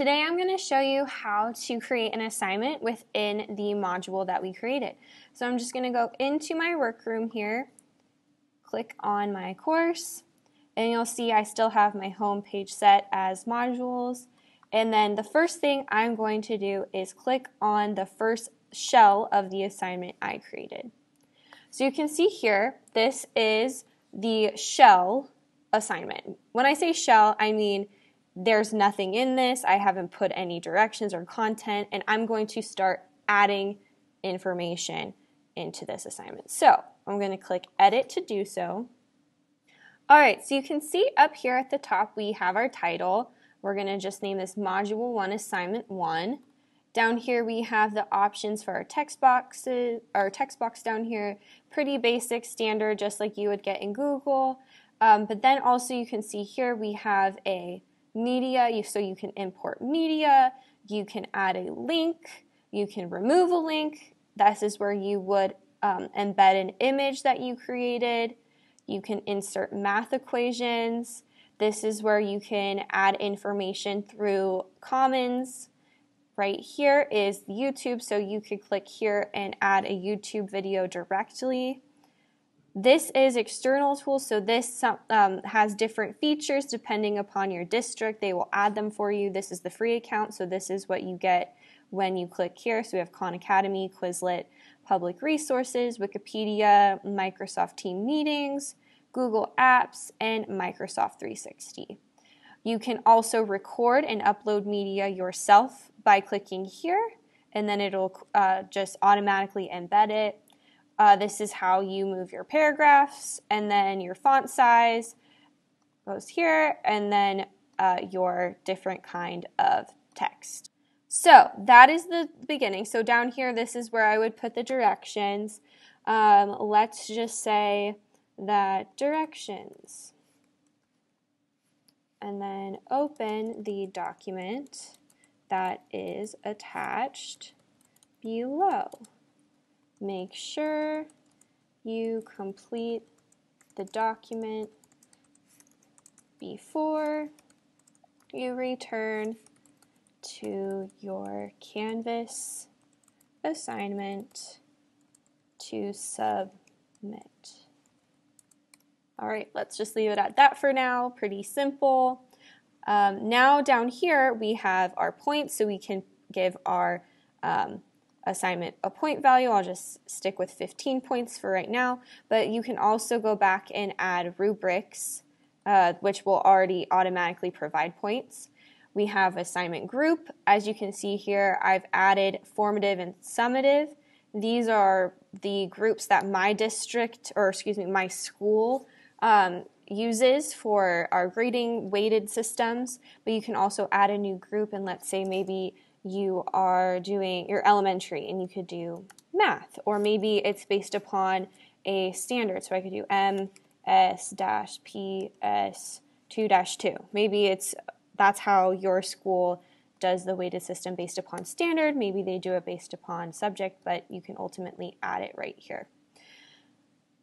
Today I'm going to show you how to create an assignment within the module that we created. So I'm just going to go into my workroom here, click on my course, and you'll see I still have my home page set as modules. And then the first thing I'm going to do is click on the first shell of the assignment I created. So you can see here, this is the shell assignment. When I say shell, I mean there's nothing in this, I haven't put any directions or content, and I'm going to start adding information into this assignment. So I'm going to click edit to do so. All right, so you can see up here at the top we have our title. We're going to just name this Module 1 Assignment 1. Down here we have the options for our text boxes, our text box down here, pretty basic standard just like you would get in Google. Um, but then also you can see here we have a media, so you can import media, you can add a link, you can remove a link. This is where you would um, embed an image that you created. You can insert math equations. This is where you can add information through Commons. Right here is YouTube, so you could click here and add a YouTube video directly. This is external tools, so this um, has different features depending upon your district. They will add them for you. This is the free account, so this is what you get when you click here. So we have Khan Academy, Quizlet, Public Resources, Wikipedia, Microsoft Team Meetings, Google Apps, and Microsoft 360. You can also record and upload media yourself by clicking here, and then it'll uh, just automatically embed it. Uh, this is how you move your paragraphs, and then your font size goes here, and then uh, your different kind of text. So that is the beginning. So down here, this is where I would put the directions. Um, let's just say that directions. And then open the document that is attached below make sure you complete the document before you return to your Canvas assignment to submit. All right, let's just leave it at that for now. Pretty simple. Um, now down here we have our points, so we can give our um, assignment a point value. I'll just stick with 15 points for right now, but you can also go back and add rubrics, uh, which will already automatically provide points. We have assignment group. As you can see here, I've added formative and summative. These are the groups that my district, or excuse me, my school um, uses for our grading weighted systems, but you can also add a new group and let's say maybe you are doing your elementary and you could do math, or maybe it's based upon a standard. So I could do MS PS 2 2. Maybe it's that's how your school does the weighted system based upon standard. Maybe they do it based upon subject, but you can ultimately add it right here.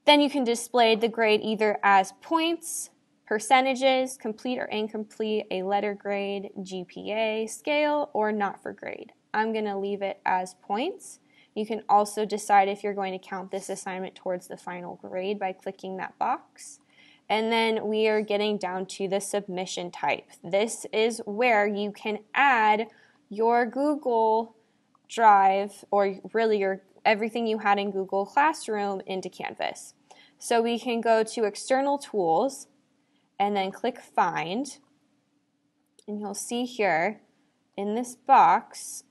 Then you can display the grade either as points, percentages, complete or incomplete, a letter grade, GPA, scale, or not for grade. I'm going to leave it as points. You can also decide if you're going to count this assignment towards the final grade by clicking that box. And then we are getting down to the submission type. This is where you can add your Google Drive or really your everything you had in Google Classroom into Canvas. So we can go to external tools and then click find. And you'll see here in this box,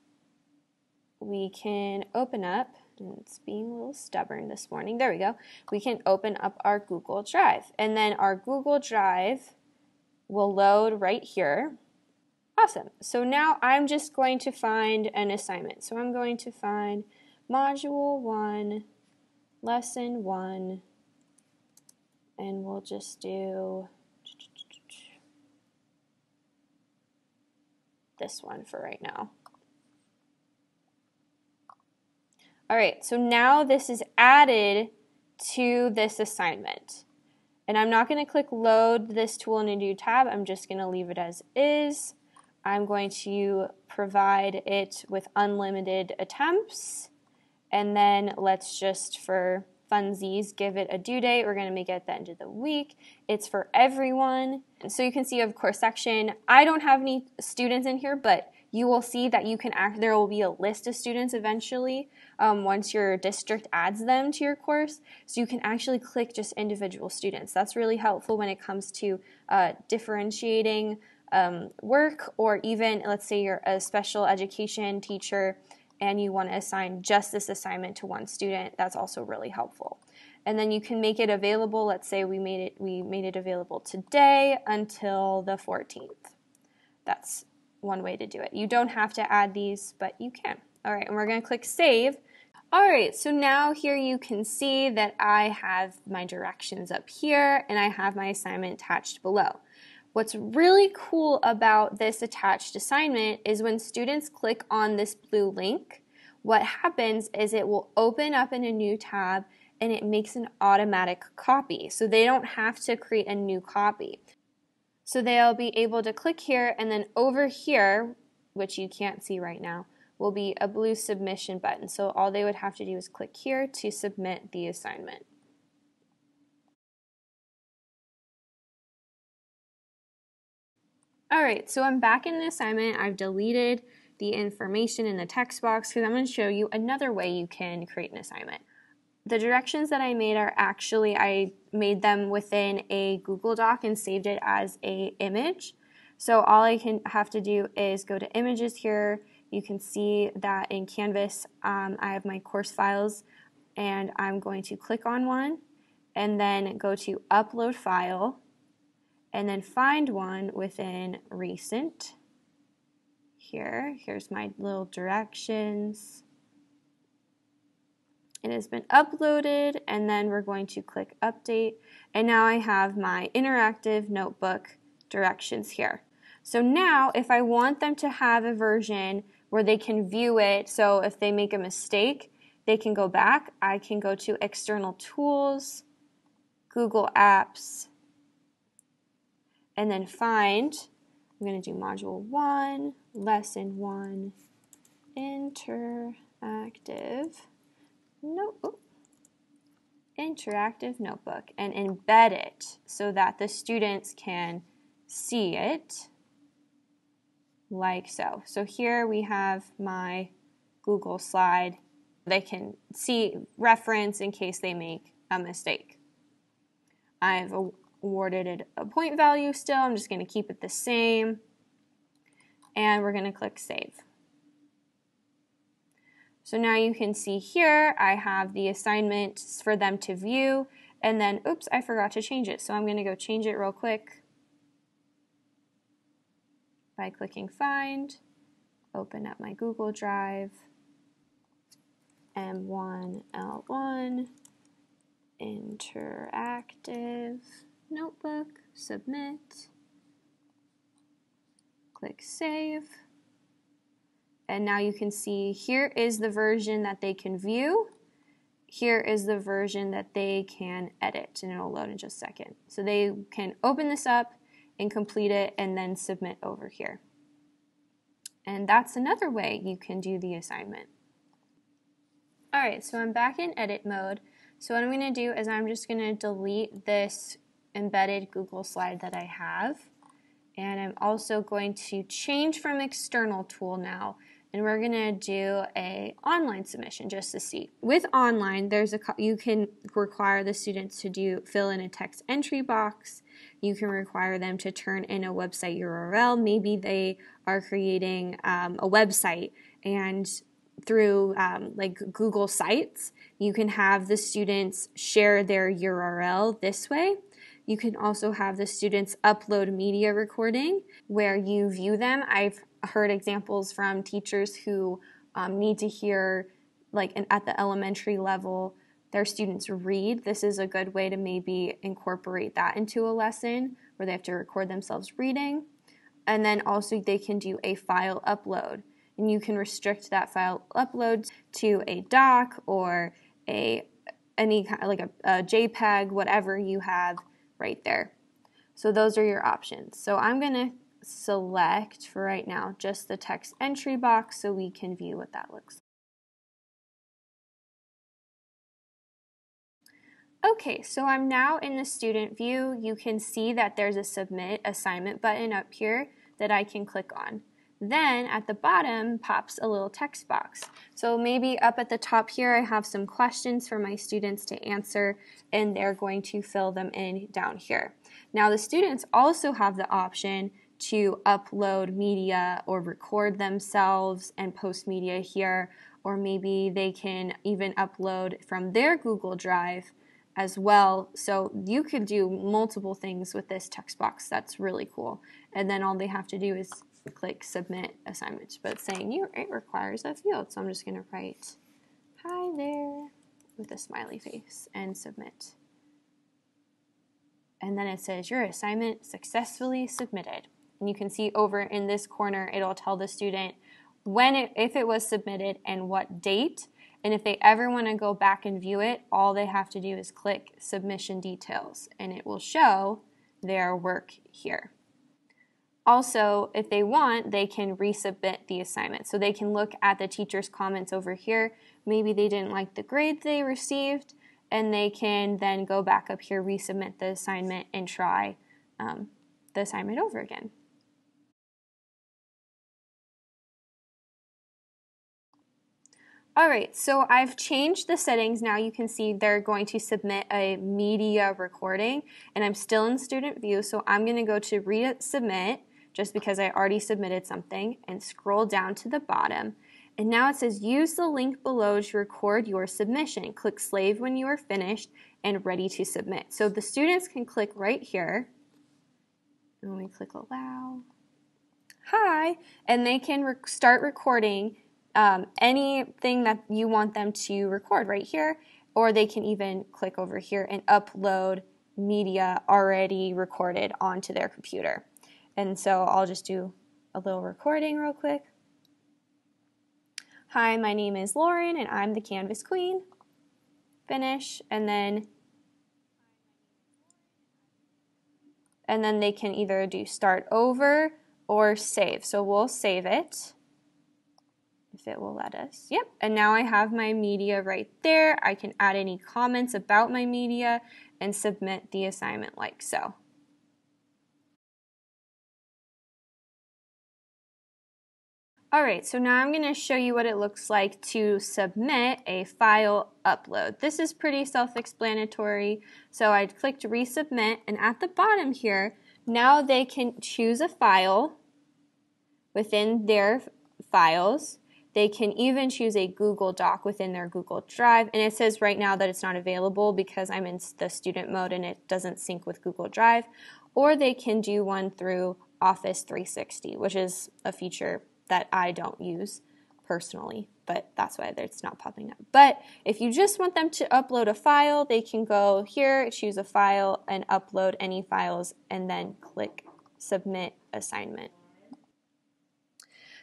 we can open up, it's being a little stubborn this morning. There we go. We can open up our Google Drive. And then our Google Drive will load right here. Awesome. So now I'm just going to find an assignment. So I'm going to find Module 1, Lesson 1, and we'll just do this one for right now. All right, so now this is added to this assignment. And I'm not going to click load this tool in a new tab. I'm just going to leave it as is. I'm going to provide it with unlimited attempts. And then let's just for funsies give it a due date. We're going to make it at the end of the week. It's for everyone. And so you can see, of course, section. I don't have any students in here, but you will see that you can act, there will be a list of students eventually um, once your district adds them to your course. So you can actually click just individual students. That's really helpful when it comes to uh, differentiating um, work or even let's say you're a special education teacher and you want to assign just this assignment to one student, that's also really helpful. And then you can make it available. Let's say we made it we made it available today until the 14th. That's one way to do it. You don't have to add these, but you can. All right, and we're going to click save. All right, so now here you can see that I have my directions up here and I have my assignment attached below. What's really cool about this attached assignment is when students click on this blue link, what happens is it will open up in a new tab and it makes an automatic copy. So they don't have to create a new copy. So they'll be able to click here and then over here, which you can't see right now, will be a blue submission button. So all they would have to do is click here to submit the assignment. All right, so I'm back in the assignment. I've deleted the information in the text box because I'm going to show you another way you can create an assignment. The directions that I made are actually, I made them within a Google Doc and saved it as a image. So all I can have to do is go to images here. You can see that in Canvas, um, I have my course files and I'm going to click on one and then go to upload file and then find one within recent. Here, here's my little directions. It has been uploaded and then we're going to click update and now I have my interactive notebook directions here. So now if I want them to have a version where they can view it, so if they make a mistake, they can go back. I can go to external tools, Google Apps, and then find, I'm going to do module 1, lesson 1, interactive notebook interactive notebook and embed it so that the students can see it like so. So here we have my Google slide. They can see reference in case they make a mistake. I've awarded it a point value still. I'm just going to keep it the same. And we're going to click Save. So now you can see here, I have the assignment for them to view. And then, oops, I forgot to change it. So I'm going to go change it real quick by clicking Find, open up my Google Drive, M1, L1, interactive notebook, submit, click save. And now you can see here is the version that they can view. Here is the version that they can edit, and it'll load in just a second. So they can open this up and complete it and then submit over here. And that's another way you can do the assignment. All right, so I'm back in edit mode. So what I'm going to do is I'm just going to delete this embedded Google slide that I have. And I'm also going to change from external tool now and we're going to do a online submission just to see. With online, there's a you can require the students to do fill in a text entry box. You can require them to turn in a website URL. Maybe they are creating um, a website and through um, like Google Sites, you can have the students share their URL this way. You can also have the students upload media recording where you view them. I've heard examples from teachers who um, need to hear, like in, at the elementary level, their students read. This is a good way to maybe incorporate that into a lesson where they have to record themselves reading. And then also they can do a file upload. And you can restrict that file upload to a doc or a any kind like a, a JPEG, whatever you have right there. So those are your options. So I'm going to select for right now just the text entry box so we can view what that looks like. Okay, so I'm now in the student view. You can see that there's a submit assignment button up here that I can click on. Then at the bottom pops a little text box. So maybe up at the top here I have some questions for my students to answer and they're going to fill them in down here. Now the students also have the option to upload media or record themselves and post media here or maybe they can even upload from their Google Drive as well. So you could do multiple things with this text box. That's really cool. And then all they have to do is click submit assignment. But saying you it requires a field. So I'm just going to write hi there with a smiley face and submit. And then it says your assignment successfully submitted. And you can see over in this corner, it'll tell the student when it, if it was submitted and what date and if they ever want to go back and view it, all they have to do is click submission details and it will show their work here. Also, if they want, they can resubmit the assignment. So they can look at the teacher's comments over here. Maybe they didn't like the grade they received, and they can then go back up here, resubmit the assignment, and try um, the assignment over again. All right, so I've changed the settings. Now you can see they're going to submit a media recording, and I'm still in student view, so I'm going to go to resubmit just because I already submitted something and scroll down to the bottom. And now it says use the link below to record your submission. Click save when you are finished and ready to submit. So the students can click right here. And when we click allow, hi, and they can start recording um, anything that you want them to record right here, or they can even click over here and upload media already recorded onto their computer. And so I'll just do a little recording real quick. Hi, my name is Lauren and I'm the Canvas Queen. Finish and then and then they can either do start over or save. So we'll save it if it will let us. Yep, and now I have my media right there. I can add any comments about my media and submit the assignment like so. Alright, so now I'm going to show you what it looks like to submit a file upload. This is pretty self-explanatory, so I clicked resubmit, and at the bottom here, now they can choose a file within their files, they can even choose a Google Doc within their Google Drive. And it says right now that it's not available because I'm in the student mode and it doesn't sync with Google Drive. Or they can do one through Office 360, which is a feature that I don't use personally, but that's why it's not popping up. But if you just want them to upload a file, they can go here, choose a file, and upload any files, and then click Submit Assignment.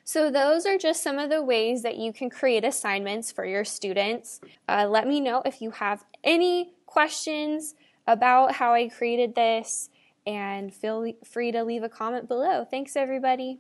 So those are just some of the ways that you can create assignments for your students. Uh, let me know if you have any questions about how I created this and feel free to leave a comment below. Thanks everybody.